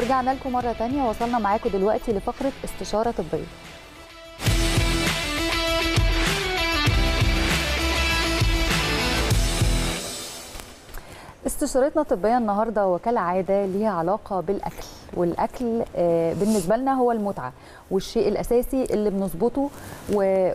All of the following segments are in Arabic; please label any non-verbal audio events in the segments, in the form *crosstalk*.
ورجعنا لكم مرة تانية. وصلنا معاكم دلوقتي لفقرة استشارة طبية استشارتنا الطبية النهاردة وكالعادة ليها علاقة بالأكل. والأكل آه، بالنسبة لنا هو المتعة والشيء الأساسي اللي بنظبطه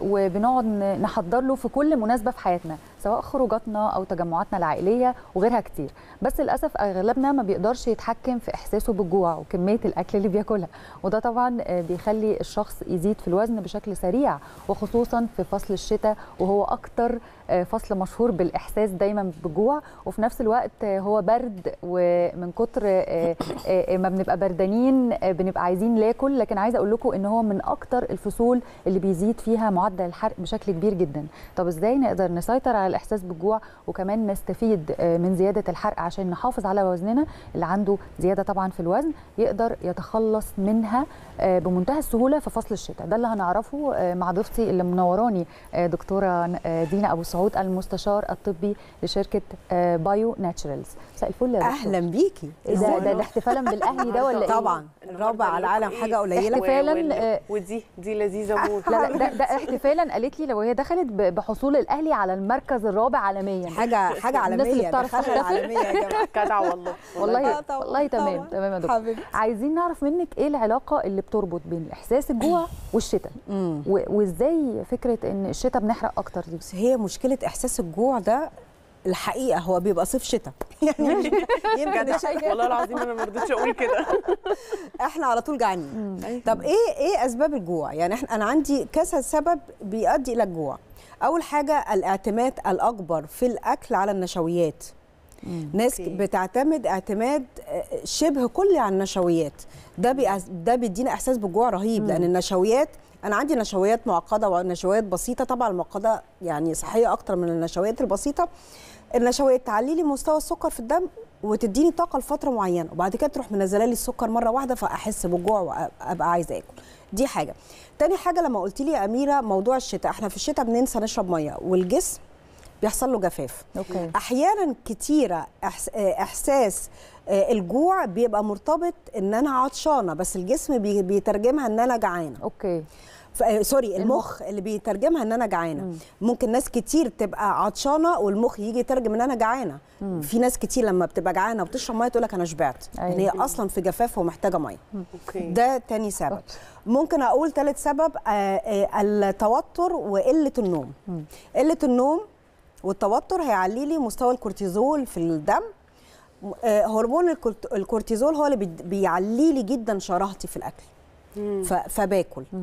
وبنقعد نحضر له في كل مناسبة في حياتنا سواء خروجاتنا أو تجمعاتنا العائلية وغيرها كتير. بس للأسف أغلبنا ما بيقدرش يتحكم في إحساسه بالجوع وكمية الأكل اللي بياكلها. وده طبعا آه، بيخلي الشخص يزيد في الوزن بشكل سريع وخصوصا في فصل الشتاء وهو أكتر آه، فصل مشهور بالإحساس دايما بالجوع. وفي نفس الوقت هو برد ومن كتر ما بنبقى بردانين آه، بنبقى عايزين ناكل لكن عايزة أقول لكم إن هو من أكتر الفصول اللي بيزيد فيها معدل الحرق بشكل كبير جدا. طب إزاي نقدر نسيطر على الإحساس بالجوع وكمان نستفيد آه، من زيادة الحرق عشان نحافظ على وزننا؟ اللي عنده زيادة طبعا في الوزن يقدر يتخلص منها آه، بمنتهى السهولة في فصل الشتاء. ده اللي هنعرفه مع ضيفتي اللي منوراني دكتورة دينا أبو سعود المستشار الطبي لشركة بايو ناتشرالز مساء الفل يا دكتور. أهلا بيكي. إيه ده؟ ده, ده احتفالا بالأهلي ده ولا إيه؟ طبعا. الرابع على العالم حاجة قليلة. احتفالاً، آه، ودي دي لذيذة موت. لا لا ده, ده احتفالا قالت لي لو هي دخلت بحصول الأهلي على المركز الرابع عالميا. حاجة حاجة الناس اللي عالمية بتعرف. العالميه يا جماعة. *laughs* جدع والله. والله آه والله تمام. تمام يا دكتور. عايزين نعرف منك إيه العلاقة اللي بتربط بين احساس الجوع والشتاء؟ وازاي فكرة إن الشتاء بنحرق أكتر دي؟ هي مشكلة إحساس الجوع ده الحقيقة هو بيبقى صيف شتاء. *laughs* يعني يمكن الشتاء *laughs* والله العظيم أنا ما رضيتش أقول كده. *laughs* إحنا على طول جعانين. طب إيه إيه أسباب الجوع؟ يعني إحنا أنا عندي كذا سبب بيؤدي إلى الجوع. أول حاجة الاعتماد الأكبر في الأكل على النشويات. ناس أوكي. بتعتمد اعتماد آه، شبه كلي على النشويات. ده ده بيدينا إحساس بالجوع رهيب لأن النشويات أنا عندي نشويات معقدة ونشويات بسيطة. طبعا المعقدة يعني صحية أكتر من النشويات البسيطة. النشويات تعلي لي مستوى السكر في الدم وتديني طاقة لفترة معينة وبعد كده تروح منزله لي السكر مرة واحدة فأحس بالجوع وأبقى عايزة آكل. دي حاجة. تاني حاجة لما قلت لي يا أميرة موضوع الشتاء إحنا في الشتاء بننسى نشرب مية والجسم بيحصل له جفاف. Okay. أحيانا كتيرة إحساس آه، الجوع بيبقى مرتبط إن أنا عطشانة بس الجسم بي- بيترجمها إن أنا جعانة. Okay. Sorry المخ. اللي بيترجمها إن أنا جعانة. ممكن ناس كتير تبقى عطشانة والمخ يجي يترجم إن أنا جعانة. في ناس كتير لما بتبقى جعانة وبتشرب مية تقول لك أنا شبعت. أيوة. يعني هي أصلا في جفاف ومحتاجة مية. ده تاني سبب. ممكن أقول ثالث سبب آه، آه، التوتر وقلة النوم. قلة النوم والتوتر هيعلي لي مستوى الكورتيزول في الدم. آه، هرمون الكورت- الكورتيزول هو اللي بي- بيعلي لي جدا شراهتي في الأكل. فباكل. آه، آه،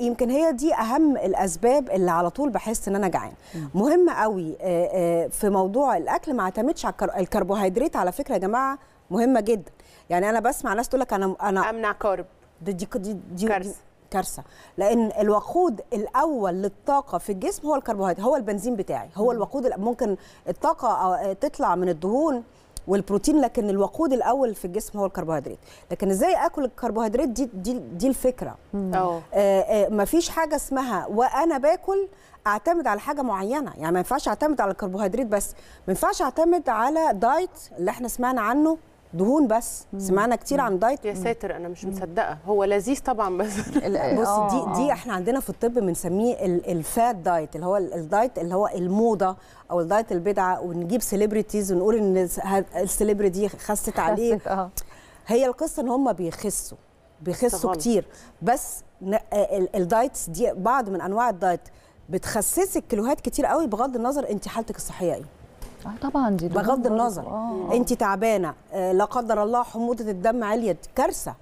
يمكن هي دي أهم الأسباب اللي على طول بحس إن أنا جعان مهم قوي آه، آه، في موضوع الأكل ما اعتمدش على الكر- الكربوهيدرات على فكرة يا جماعة مهمة جدا. يعني أنا بسمع ناس تقول لك أنا أنا أمنع كارب. دي دي دي, دي كارثة. كارثة. لأن الوقود الأول للطاقة في الجسم هو الكربوهيدرات هو البنزين بتاعي هو الوقود ممكن الطاقة تطلع من الدهون والبروتين لكن الوقود الأول في الجسم هو الكربوهيدرات. لكن إزاي آكل الكربوهيدرات؟ دي دي, دي الفكرة. آه آه، آه، مفيش حاجة اسمها وأنا باكل أعتمد على حاجة معينة. يعني ما ينفعش أعتمد على الكربوهيدرات بس. ما ينفعش أعتمد على diet اللي إحنا سمعنا عنه. دهون بس. سمعنا كتير عن diet. يا ساتر أنا مش مصدقة. هو لذيذ طبعا بس *laughs* *laughs* بص آه، دي آه. دي إحنا عندنا في الطب بنسميه ال- ال fad diet اللي هو ال- ال diet اللي هو الموضة أو ال diet البدعة ونجيب celebrities ونقول إن ال celebrity دي خست عليه. آه. هي القصة إن هم بيخسوا بيخسوا. كتير. بس ال diets دي بعض من أنواع ال diet بتخسسك كيلوهات كتير قوي بغض النظر أنت حالتك الصحية إيه. آه، طبعا دي بغض. النظر. آه. انت تعبانة. آه، لا قدر الله حموضة الدم عليت. كارثة.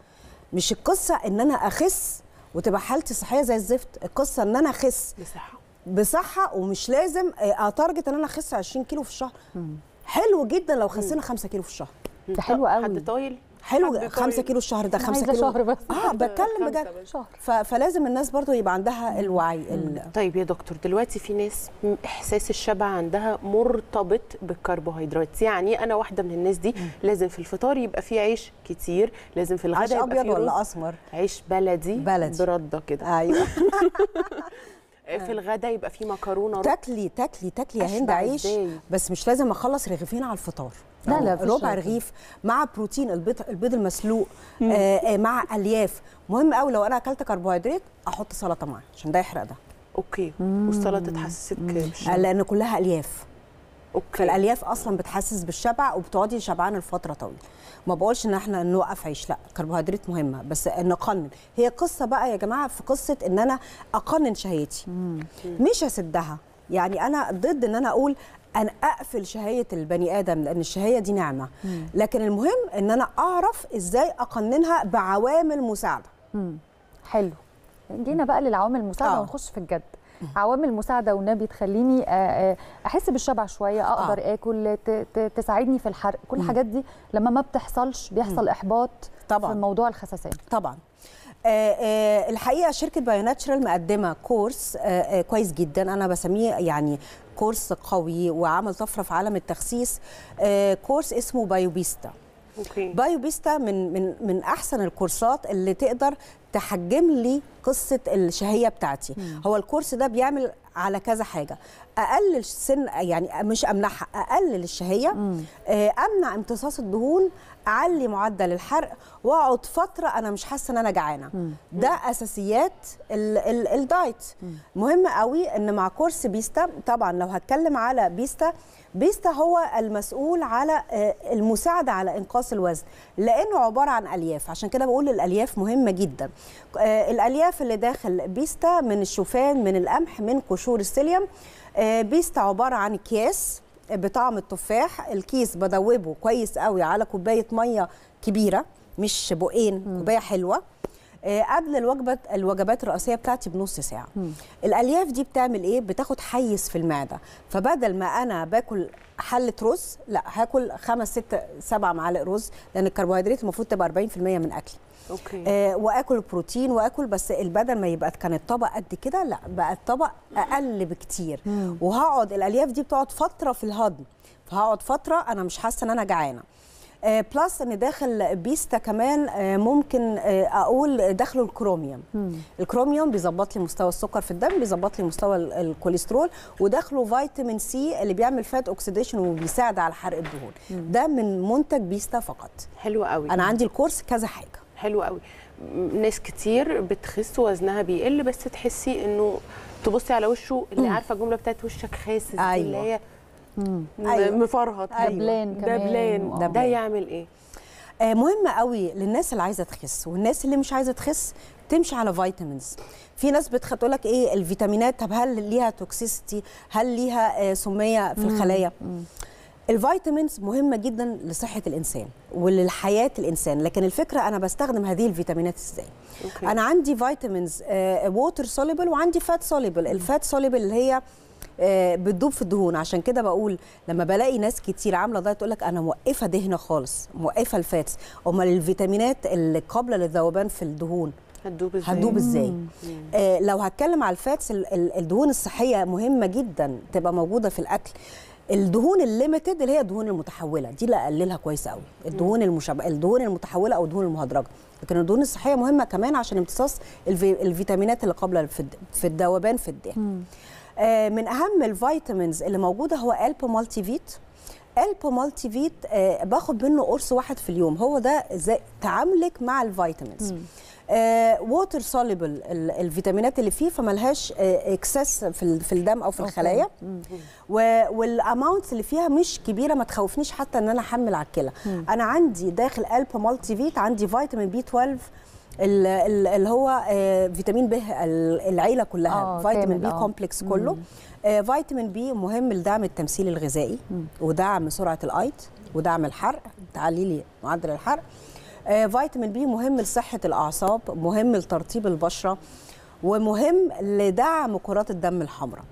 مش القصة إن أنا أخس وتبقى حالتي صحية زي الزفت. القصة إن أنا أخس بصحة. بصحة ومش لازم آه، أ target إن أنا أخس 20 كيلو في الشهر. حلو جدا لو خسينا 5 كيلو في الشهر. ده حلو قوي. حد طايل؟ حلو حد 5 طايل. كيلو الشهر ده أنا 5 عايزة كيلو. شهر بس. آه بتكلم بجد. شهر ف- فلازم الناس برضو يبقى عندها الوعي ال- طيب يا دكتور دلوقتي في ناس إحساس الشبع عندها مرتبط بالكربوهيدرات. يعني أنا واحدة من الناس دي لازم في الفطار يبقى في عيش كتير لازم في عيش الغداء يبقى أبيض ولا أسمر؟ عيش بلدي بلدي. برده كده. أيوه. *laughs* في الغداء يبقى في مكرونة تاكلي تاكلي تاكلي يا هند عيش؟ بس مش لازم أخلص رغيفين على الفطار. لا، لا، ربع رغيف. مع بروتين البيض البيض المسلوق آه آه مع ألياف. مهم قوي لو أنا أكلت كربوهيدرات أحط سلطة معاه عشان ده يحرق ده. okay. والسلطة تحسسك آه، لأن كلها ألياف. okay فالالياف أصلا بتحسس بالشبع وبتقعدي شبعانه لفترة طويلة. ما بقولش إن إحنا نوقف عيش لأ الكربوهيدرات مهمة بس نقنن. هي قصة بقى يا جماعة في قصة إن أنا أقنن شهيتي. مش أسدها. يعني أنا ضد إن أنا أقول أنا أقفل شهية البني آدم لأن الشهية دي نعمة. لكن المهم إن أنا أعرف إزاي أقننها بعوامل مساعدة. حلو. جينا بقى للعوامل المساعدة آه. ونخش في الجد. عوامل مساعدة والنبي تخليني آه، آه، أحس بالشبع شوية أقدر آه. آكل ت- ت- تساعدني في الحرق كل الحاجات دي لما ما بتحصلش بيحصل إحباط طبعاً. في موضوع الخسسان طبعا. آه، آه، الحقيقة شركة بايو ناتشرال مقدمة كورس آه، آه، كويس جدا. أنا بسميه يعني كورس قوي وعمل طفرة في عالم التخسيس آه، كورس اسمه بايو بيستا okay. بايو بيستا من من من أحسن الكورسات اللي تقدر تحجم لي قصة الشهية بتاعتي. هو الكورس ده بيعمل على كذا حاجة. أقلل سن يعني مش امنعها أقلل الشهية. آه، أمنع امتصاص الدهون أعلي معدل الحرق وأقعد فترة أنا مش حاسة إن أنا جعانة. ده أساسيات ال ال diet. مهم قوي إن مع كورس بيستا طبعا لو هتكلم على بيستا بيستا هو المسؤول على آه، المساعدة على إنقاص الوزن لأنه عبارة عن ألياف. عشان كده بقول الألياف مهمة جدا. آه، الألياف اللي داخل بيستا من الشوفان من القمح من قشور السيليوم. آه، بيستا عبارة عن اكياس بطعم التفاح. الكيس بدوبه كويس قوي على كوباية مية كبيرة مش بقين كوباية حلوة. قبل الوجبه الوجبات الرئيسية بتاعتي بنص ساعة. الألياف دي بتعمل إيه؟ بتاخد حيز في المعدة. فبدل ما أنا باكل حلة رز لأ هاكل خمس ست سبع معالق رز لأن الكربوهيدرات المفروض تبقى 40% من أكلي. okay. آه وآكل بروتين وآكل بس البدل ما يبقى كان الطبق قد كده لأ بقى الطبق أقل بكتير. وهقعد الألياف دي بتقعد فترة في الهضم. فهقعد فترة أنا مش حاسة إن أنا جعانة. آه plus إن داخل بيستا كمان آه ممكن آه أقول داخله الكروميوم. الكروميوم بيظبط لي مستوى السكر في الدم بيظبط لي مستوى ال- الكوليسترول وداخله فيتامين C اللي بيعمل fat oxidation وبيساعد على حرق الدهون. ده من منتج بيستا فقط. حلو قوي. أنا عندي الكورس كذا حاجة. حلو قوي. ناس كتير بتخس وزنها بيقل بس تحسي إنه تبصي على وشه اللي عارفة الجملة بتاعت وشك خاسس أيوة. اللي هي أيوة. مفرهط أيوة. دبلان كمان. دبلان. و- ده. يعمل إيه؟ آه، مهم قوي للناس اللي عايزة تخس والناس اللي مش عايزة تخس تمشي على vitamins في ناس بتقول لك إيه الفيتامينات طب هل ليها toxicity هل ليها آه، سمية في الخلايا؟ ال vitamins مهمة جدا لصحة الإنسان وللحياة الإنسان لكن الفكرة أنا بستخدم هذه الفيتامينات إزاي؟ okay. أنا عندي vitamins water soluble وعندي fat soluble ال fat soluble اللي هي آه، بتدوب في الدهون. عشان كده بقول لما بلاقي ناس كتير عاملة diet تقول لك أنا موقفة دهنة خالص موقفة ال fats. أمال الفيتامينات اللي قابلة للذوبان في الدهون هتدوب إزاي؟ هتدوب إزاي؟ آه لو هتكلم على ال fats ال- ال- الدهون الصحية مهمة جدا تبقى موجودة في الأكل. الدهون ال limited اللي هي الدهون المتحولة دي اللي أقللها كويس قوي الدهون المشب... الدهون المتحولة أو الدهون المهدرجة. لكن الدهون الصحية مهمة كمان عشان امتصاص الفي... الفيتامينات اللي قابلة في, الد... في الذوبان في الدهن. آه من أهم ال vitamins اللي موجودة هو ألب مالتي فيت ألب مالتي فيت آه باخد منه قرص واحد في اليوم. هو ده زي تعاملك مع ال vitamins. water soluble الفيتامينات اللي فيه فملهاش excess في في الدم أو في الخلايا. وال amounts اللي فيها مش كبيرة ما تخوفنيش حتى إن أنا أحمل على الكلى. أنا عندي داخل ألب مالتي فيت عندي فيتامين B 12 ال- ال- اللي هو آه، فيتامين B ال- العيلة كلها. آه، فيتامين B آه. complex كله. فيتامين B مهم لدعم التمثيل الغذائي ودعم سرعة الأيض ودعم الحرق. تعلي لي معدل الحرق. فيتامين B مهم لصحة الأعصاب مهم لترطيب البشرة ومهم لدعم كرات الدم الحمراء.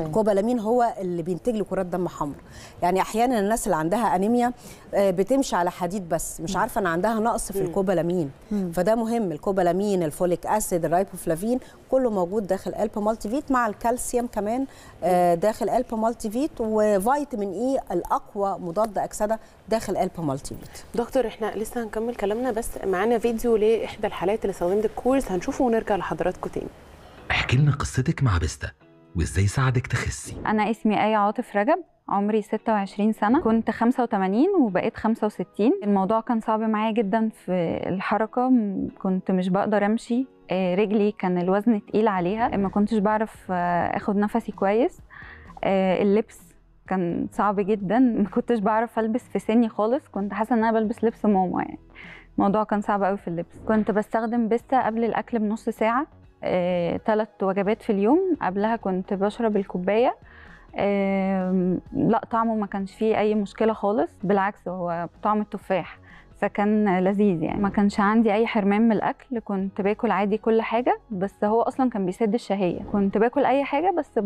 الكوبالامين هو اللي بينتج لي كرات دم حمراء يعني أحيانا الناس اللي عندها أنيميا آه، بتمشي على حديد بس مش عارفة ان عندها نقص في الكوبالامين. فده مهم الكوبالامين ال folic acid ال riboflavin كله موجود داخل ألب مالتي فيت مع الكالسيوم كمان آه، داخل ألب مالتي فيت وفيتامين E الأقوى مضاد أكسدة داخل ألب مالتي فيت دكتور إحنا لسه هنكمل كلامنا بس معانا فيديو لإحدى الحالات اللي استخدمت الكورس هنشوفه ونرجع لحضراتكم تاني. احكي لنا قصتك مع بيستا. وإزاي ساعدك تخسي؟ أنا اسمي آية عاطف رجب عمري 26 سنة كنت 85 وبقيت 65 الموضوع كان صعب معايا جدا في الحركة م- كنت مش بقدر أمشي آه، رجلي كان الوزن تقيل عليها ما كنتش بعرف آه، أخد نفسي كويس. آه، اللبس كان صعب جدا ما كنتش بعرف ألبس في سني خالص كنت حاسة إن أنا بلبس لبس ماما يعني. الموضوع كان صعب قوي في اللبس. كنت بستخدم بيستا قبل الأكل بنص ساعة. ثلاث وجبات في اليوم. قبلها كنت بشرب الكوباية. آم، لا طعمه ما كانش فيه أي مشكلة خالص. بالعكس هو طعم التفاح. فكان لذيذ يعني. ما كانش عندي أي حرمان من الأكل كنت باكل عادي كل حاجة بس هو أصلا كان بيسد الشهية. كنت باكل أي حاجة بس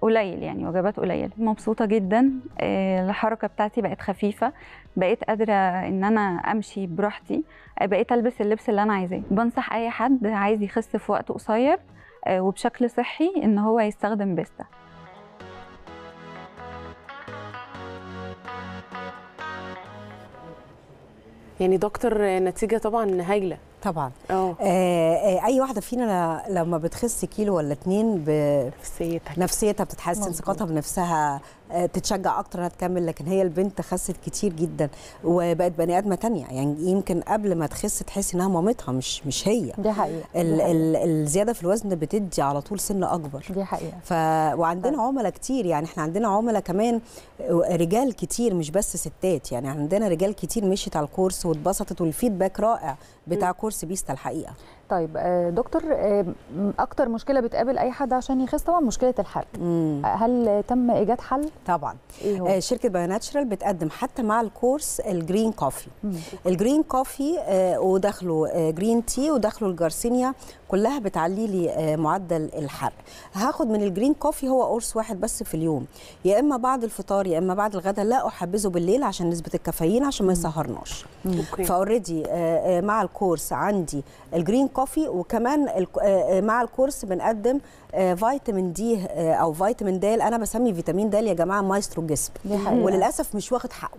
قليل يعني وجبات قليلة. مبسوطة جدا آه، الحركة بتاعتي بقت خفيفة بقيت قادرة إن أنا أمشي براحتي آه، بقيت ألبس اللبس اللي أنا عايزاه. بنصح أي حد عايز يخس في وقت قصير آه، وبشكل صحي إن هو يستخدم بيستا يعني دكتور نتيجة طبعا هايلة. طبعا. آه. آه آه أي واحدة فينا لما بتخس كيلو ولا اتنين ب- نفسيتك نفسيتها بتتحسن. ثقتها بنفسها آه، تتشجع أكتر إنها تكمل لكن هي البنت خست كتير جدا وبقت بني آدمة تانية. يعني يمكن قبل ما تخس تحس إنها مامتها مش مش هي. دي حقيقة. ال دي حقيقة. ال الزيادة في الوزن بتدي على طول سن أكبر. دي حقيقة. ف وعندنا عملاء كتير. يعني إحنا عندنا عملاء كمان رجال كتير مش بس ستات. يعني عندنا رجال كتير مشيت على الكورس واتبسطت وال feedback رائع بتاع كورس بيستا الحقيقة. طيب آه، دكتور آه، أكتر مشكلة بتقابل أي حد عشان يخس طبعا مشكلة الحرق. مم. هل تم إيجاد حل؟ طبعا. إيه هو؟ آه، شركة بايوناتشرال بتقدم حتى مع الكورس ال green coffee. ال green coffee وداخله آه، green tea وداخله الجارسينيا كلها بتعلي لي معدل الحرق. هاخد من ال green coffee هو قرص واحد بس في اليوم. يا إما بعد الفطار يا إما بعد الغداء لا احبذه بالليل عشان نسبة الكافيين عشان ما يسهرناش. ف already مع الكورس عندي ال green coffee وكمان الك- آه، آه، مع الكورس بنقدم فيتامين دي آه، أو فيتامين د أنا بسمي فيتامين د يا جماعة مايسترو الجسم. وللأسف مش واخد حقه.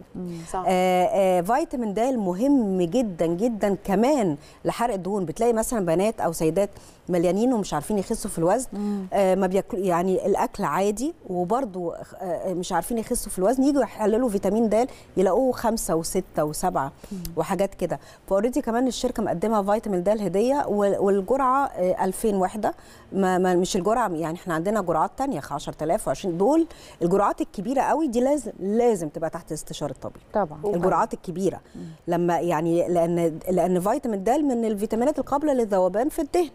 صح. آه، آه، فيتامين د مهم جدا جدا كمان لحرق الدهون بتلاقي مثلا بنات أو سيدات مليانين ومش عارفين يخسوا في الوزن آه، ما بياكل يعني الأكل عادي. وبرضو آه، مش عارفين يخسوا في الوزن يجوا يحللوا فيتامين د يلاقوه خمسة وستة وسبعة وحاجات كده. ف already كمان الشركة مقدمة فيتامين د هديه وال- والجرعة آه، 2000 وحده ما ما مش الجرعة يعني إحنا عندنا جرعات تانية 10000 و20 دول الجرعات الكبيرة قوي دي لازم لازم تبقى تحت استشارة الطبيب. طبعا. الجرعات الكبيرة. لما يعني لأن لأن فيتامين د من الفيتامينات القابلة للذوبان في الدهن.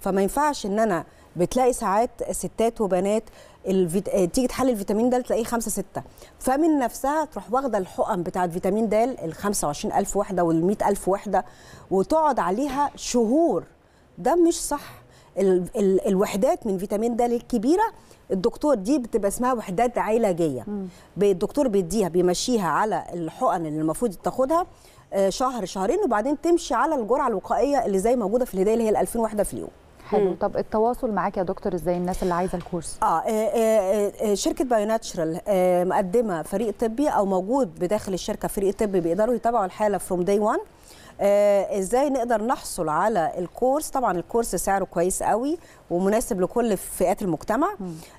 فما ينفعش إن أنا بتلاقي ساعات ستات وبنات الفيت... آه، تيجي تحلل الفيتامين د تلاقيه 5 6 فمن نفسها تروح واخدة الحقن بتاعه فيتامين د ال 25000 وحده وال 100000 وحده وتقعد عليها شهور. ده مش صح. ال... ال... الوحدات من فيتامين د الكبيرة الدكتور دي بتبقى اسمها وحدات علاجية. الدكتور بيديها بيمشيها على الحقن اللي المفروض تاخدها آه، شهر شهرين وبعدين تمشي على الجرعة الوقائية اللي زي موجودة في الهداية اللي هي ال 2000 وحده في اليوم. حلو. طب التواصل معاك يا دكتور إزاي؟ الناس اللي عايزة الكورس. آه آه، آه، آه، شركة Bio Naturals آه، مقدمة فريق طبي أو موجود بداخل الشركة فريق طبي بيقدروا يتابعوا الحالة from day 1 آه، إزاي نقدر نحصل على الكورس؟ طبعا الكورس سعره كويس قوي ومناسب لكل فئات المجتمع.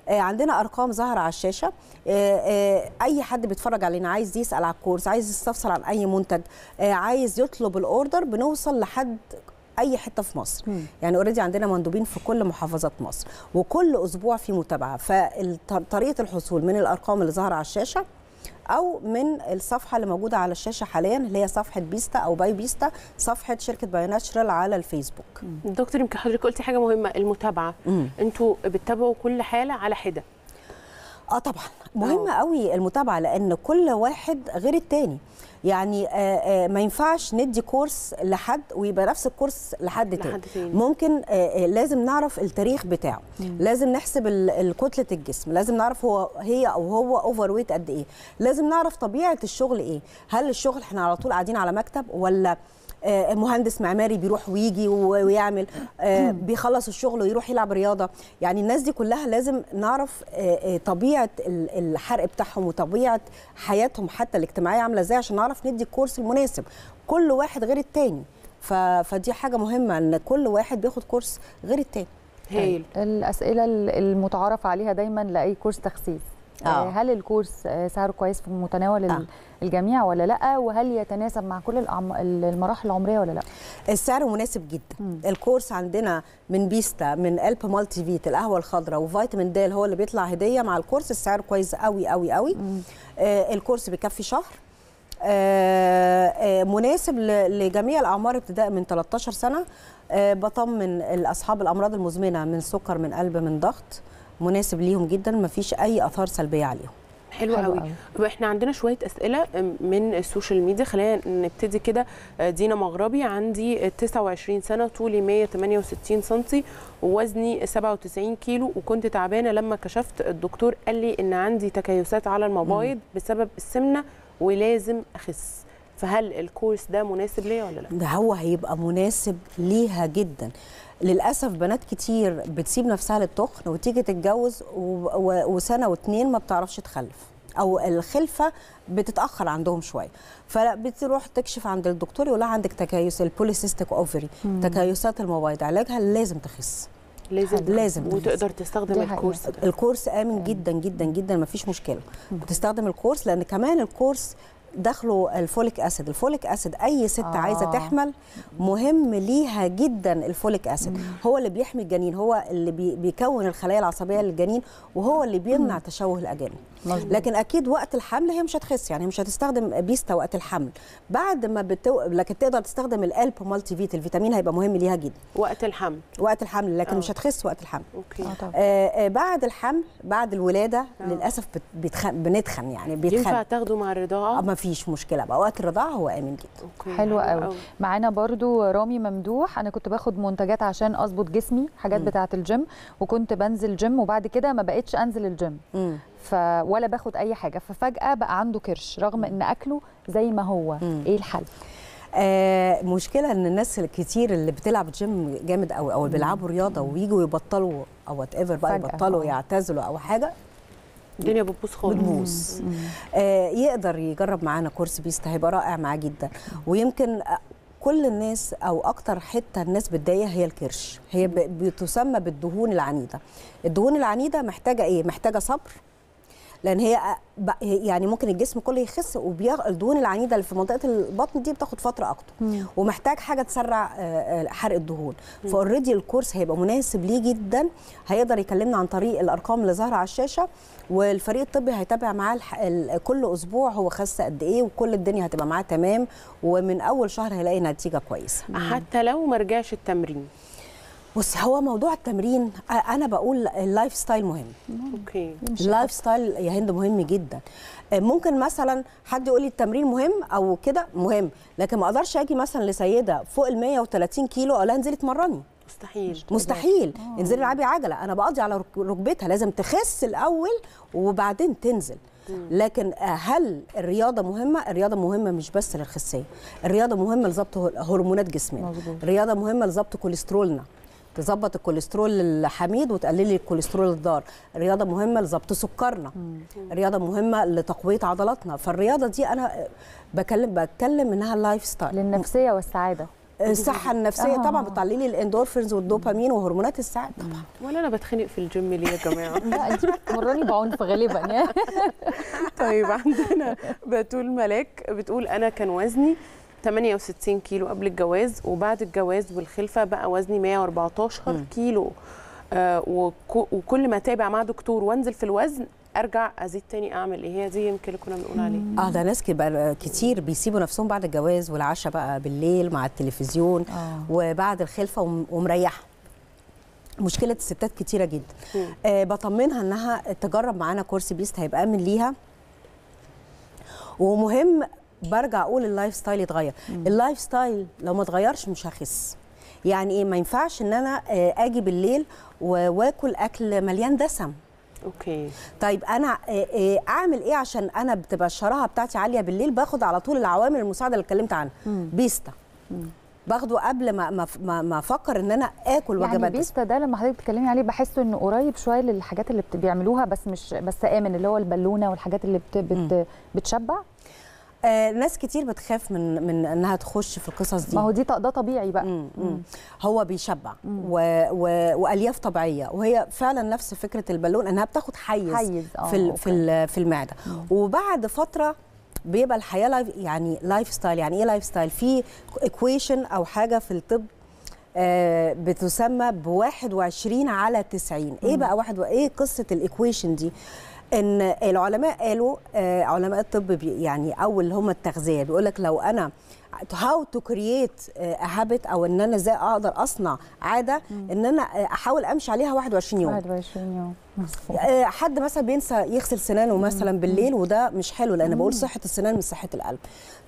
آه، عندنا أرقام ظاهرة على الشاشة. آه، آه، أي حد بيتفرج علينا عايز يسأل على الكورس عايز يستفسر عن أي منتج آه، عايز يطلب ال order بنوصل لحد أي حتة في مصر. يعني already عندنا مندوبين في كل محافظات مصر وكل أسبوع في متابعة. فطريقه الحصول من الأرقام اللي ظاهرة على الشاشة أو من الصفحة اللي موجودة على الشاشة حاليا اللي هي صفحة بيستا أو باي بيستا صفحة شركة Bio Naturals على الفيسبوك. دكتور يمكن حضرتك قلتي حاجة مهمة المتابعة. أنتوا بتتابعوا كل حالة على حدة. آه طبعا. مهمه قوي المتابعة لأن كل واحد غير التاني. يعني آه آه ما ينفعش ندي كورس لحد ويبقى نفس الكورس لحد تاني. ممكن آه لازم نعرف التاريخ بتاعه. لازم نحسب كتلة الجسم. لازم نعرف هو هي أو هو overweight قد إيه. لازم نعرف طبيعة الشغل إيه. هل الشغل إحنا على طول قاعدين على مكتب ولا مهندس معماري بيروح ويجي ويعمل آه، *coughs* بيخلص الشغل ويروح يلعب رياضة. يعني الناس دي كلها لازم نعرف آه، آه، طبيعة ال- الحرق بتاعهم وطبيعة حياتهم حتى الاجتماعية عاملة إزاي عشان نعرف ندي الكورس المناسب. كل واحد غير التاني. فدي حاجة مهمة ان كل واحد بياخد كورس غير التاني. هايل. الأسئلة المتعارف عليها دايما لأي كورس تخسيس آه. آه، هل الكورس آه، سعره كويس في متناول آه. الجميع ولا لأ؟ وهل يتناسب مع كل المراحل العمرية ولا لأ؟ السعر مناسب جدا. مم. الكورس عندنا من بيستا من ألب multi vit القهوة الخضراء وفيتامين د هو اللي بيطلع هدية مع الكورس السعر كويس قوي قوي قوي آه الكورس بيكفي شهر. آه آه مناسب لجميع الأعمار ابتداء من 13 سنة. آه بطمن اصحاب الأمراض المزمنة من سكر من قلب من ضغط. مناسب ليهم جدا مفيش أي آثار سلبية عليهم. حلو حلو قوي. قوي. طب إحنا عندنا شوية أسئلة من ال social media. خلينا نبتدي كده. دينا مغربي عندي 29 سنة طولي 168 سم ووزني 97 كيلو وكنت تعبانة لما كشفت. الدكتور قال لي إن عندي تكيسات على المبايض بسبب السمنة ولازم أخس. فهل الكورس ده مناسب ليا ولا لا؟ ده هو هيبقى مناسب ليها جدا. للأسف بنات كتير بتسيب نفسها للتخن وتيجي تتجوز. وسنة واتنين ما بتعرفش تخلف. أو الخلفة بتتأخر عندهم شوية. فبتروح تكشف عند الدكتور يقول لها عندك تكيس ال polycystic ovary تكيسات المبايض علاجها لازم تخس. لازم لازم. وتقدر تستخدم. الكورس ده. الكورس آمن جدا جدا جدا ما فيش مشكله بتستخدم الكورس لأن كمان الكورس داخله ال folic acid. ال folic acid أي ست آه. آه. عايزه تحمل مهم ليها جدا ال folic acid. هو اللي بيحمي الجنين هو اللي بي بيكون الخلايا العصبية للجنين وهو اللي بيمنع تشوه الأجنة. لكن أكيد وقت الحمل هي مش هتخس يعني مش هتستخدم بيستا وقت الحمل. بعد ما بتو... لكن تقدر تستخدم الألب multi vit الفيتامين هيبقى مهم ليها جدا. وقت الحمل. وقت الحمل لكن آه. مش هتخس وقت الحمل. آه طبعا. آه، آه، بعد الحمل بعد الولادة آه. للأسف بت- بيتخن بنتخن يعني ينفع بيتخن تاخده مع الرضاعة؟ ما فيش مشكلة بقى وقت الرضاعة هو آمن جدا. حلو قوي. معانا برضو رامي ممدوح أنا كنت باخد منتجات عشان أظبط جسمي حاجات بتاعة الجيم وكنت بنزل جيم وبعد كده ما بقتش أنزل الجيم. ف ولا باخد أي حاجة. ففجأة بقى عنده كرش رغم إن أكله زي ما هو. إيه الحل؟ آه مشكلة إن الناس الكتير اللي بتلعب جيم جامد قوي أو اللي بيلعبوا رياضة ويجوا يبطلوا أو whatever بقى. يبطلوا آه. يعتزلوا أو حاجة الدنيا بتبوظ خالص. بتبوظ. آه يقدر يجرب معانا كورس بيستا هيبقى رائع معاه جدا. ويمكن كل الناس أو أكتر حتة الناس بتضايقها هي الكرش. هي بتسمى بالدهون العنيدة. الدهون العنيدة محتاجة إيه؟ محتاجة صبر لأن هي يعني ممكن الجسم كله يخس والدهون العنيدة اللي في منطقة البطن دي بتاخد فترة أكتر. ومحتاج حاجة تسرع آه، آه، حرق الدهون. ف already الكورس هيبقى مناسب ليه جدا. هيقدر يكلمنا عن طريق الأرقام اللي ظاهرة على الشاشة. والفريق الطبي هيتابع معاه. كل أسبوع هو خس قد إيه وكل الدنيا هتبقى معاه تمام. ومن أول شهر هيلاقي نتيجة كويسة. حتى لو ما رجعش التمرين. بص هو موضوع التمرين أنا بقول ال lifestyle مهم. okay. ال lifestyle يا هند مهم جدا. ممكن مثلا حد يقول لي التمرين مهم أو كده مهم. لكن ما أقدرش أجي مثلا لسيدة فوق ال 130 كيلو أقول لها انزلي اتمرني. مستحيل. مستحيل. انزلي العبي عجلة. أنا بقضي على رك- ركبتها. لازم تخس الأول وبعدين تنزل. لكن هل الرياضة مهمة؟ الرياضة مهمة مش بس للخسية. الرياضة مهمة لضبط هر- هرمونات جسمنا. الرياضة مهمة لضبط كوليسترولنا. تظبط الكوليسترول الحميد وتقللي الكوليسترول الضار. الرياضه مهمة لضبط سكرنا. الرياضه مهمة لتقوية عضلاتنا. فالرياضة دي أنا آه، بكلم بتكلم إنها lifestyle للنفسية والسعادة. الصحة النفسية آه. طبعا بتعلي لي الإندورفينز والدوبامين وهرمونات السعادة طبعا. ولا أنا بتخنق في الجيم ليه يا جماعة؟ *laughs* لا أنت بتمرني بعنف غالبا يعني. طيب عندنا بتول ملاك بتقول أنا كان وزني 68 كيلو قبل الجواز وبعد الجواز والخلفة بقى وزني 114 كيلو. آه وك- وكل ما أتابع مع دكتور وأنزل في الوزن أرجع أزيد تاني أعمل إيه؟ هي دي يمكن اللي كنا بنقول عليه. آه ده ناس كبار كتير بيسيبوا نفسهم بعد الجواز والعشاء بقى بالليل مع التلفزيون آه. وبعد الخلفة وم- ومريحة. مشكلة الستات كتيرة جدا. آه بطمنها إنها تجرب معانا course بيستا هيبقى آمن ليها. ومهم برجع أقول ال lifestyle يتغير. ال lifestyle لو ما اتغيرش مش هخس. يعني إيه؟ ما ينفعش إن أنا آه، آجي بالليل وآكل أكل مليان دسم. okay. طيب أنا آه، آه، أعمل إيه عشان أنا بتبقى الشراهه بتاعتي عالية بالليل؟ باخد على طول العوامل المساعدة اللي اتكلمت عنها. بيستا باخده قبل ما ما ما, أفكر إن أنا آكل يعني وجبات دسمة. بيستا ده لما حضرتك بتتكلمي عليه بحسه إنه قريب شوية للحاجات اللي بيعملوها بس مش بس آمن اللي هو البالونة والحاجات اللي بت بت بتشبع؟ آه ناس كتير بتخاف من من إنها تخش في القصص دي. ما هو دي ده طبيعي بقى. مم. مم. هو بيشبع و... و... وألياف طبيعية. وهي فعلا نفس فكرة البالون إنها بتاخد حيز, حيز، آه، في ال... في ال... في المعدة. وبعد فترة بيبقى الحياة life يعني lifestyle يعني إيه lifestyle في equation أو حاجة في الطب آه، بتسمى ب 21 على 90 إيه بقى واحد و... إيه قصة ال equation دي؟ إن العلماء قالوا آه، علماء الطب يعني أو اللي هم التغذية. بيقول لك لو أنا how to create habit أو إن أنا إزاي أقدر أصنع عادة إن أنا أحاول أمشي عليها 21 يوم. 21 يوم. آه، حد مثلا بينسى يغسل سنانه مثلا بالليل وده مش حلو لأن بقول صحة السنان من صحة القلب.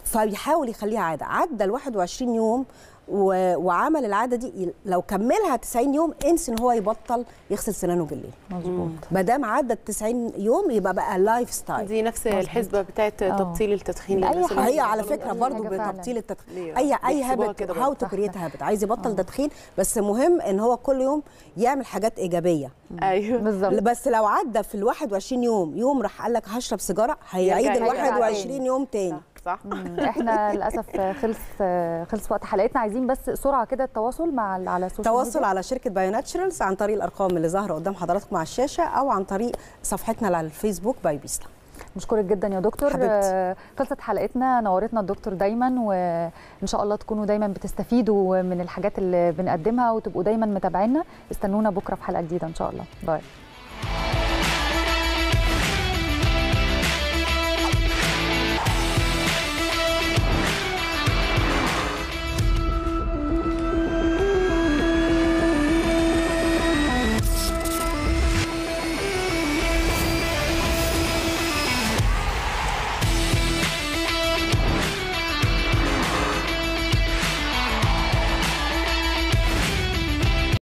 فبيحاول يخليها عادة. عدى ال 21 يوم. وعمل العادة دي لو كملها 90 يوم انسى إن هو يبطل يغسل سنانه بالليل. مظبوط. ما دام عدى ال 90 يوم يبقى بقى lifestyle دي نفس الحسبة بتاعت آه. تبطيل التدخين أي. هي على فكرة برضو. بتبطيل التدخين. ليه؟ اي أي habit how. to create habit عايز يبطل تدخين بس مهم إن هو كل يوم يعمل حاجات إيجابية. أيوه. بالظبط. بس لو عدى في ال 21 يوم يوم راح قال لك هشرب سيجارة هيعيد ال يرجع 21 تاني. يوم تاني. صح. مم. إحنا للأسف خلص خلص وقت حلقتنا عايزين بس سرعة كده التواصل مع على ال social تواصل. على شركة بايو ناتشرالز عن طريق الأرقام اللي ظاهرة قدام حضراتكم على الشاشة أو عن طريق صفحتنا على الفيسبوك by بيستا بشكرك جدا يا دكتور حبيبتي. خلصت حلقتنا نورتنا الدكتور دايما وإن شاء الله تكونوا دايما بتستفيدوا من الحاجات اللي بنقدمها وتبقوا دايما متابعينا استنونا بكرة في حلقة جديدة إن شاء الله باي